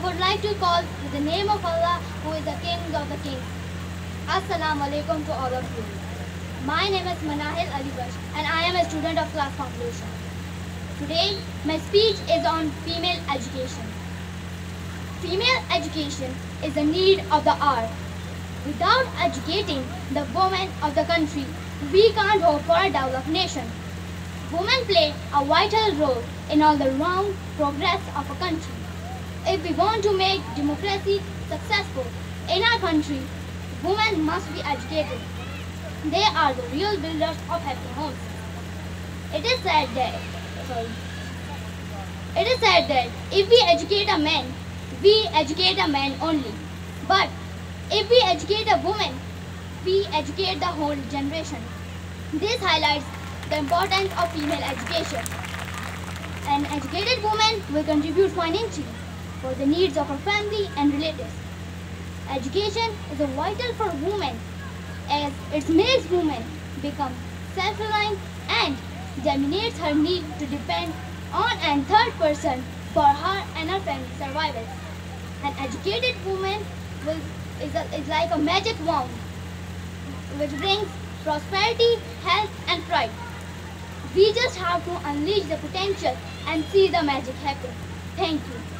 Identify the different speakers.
Speaker 1: I would like to call the name of Allah who is the King of the Kings. Assalamu alaikum to all of you. My name is Manahil Alibash and I am a student of class foundation. Today my speech is on female education. Female education is a need of the hour. Without educating the women of the country, we can't hope for a developed nation. Women play a vital role in all the round progress of a country. If we want to make democracy successful in our country, women must be educated. They are the real builders of happy homes. It is said that sorry. It is said that if we educate a man, we educate a man only. But if we educate a woman, we educate the whole generation. This highlights the importance of female education. An educated woman will contribute financially for the needs of her family and relatives. Education is a vital for women as it makes women become self-reliant and eliminates her need to depend on a third person for her and her family survival. An educated woman will, is, a, is like a magic wand which brings prosperity, health and pride. We just have to unleash the potential and see the magic happen. Thank you.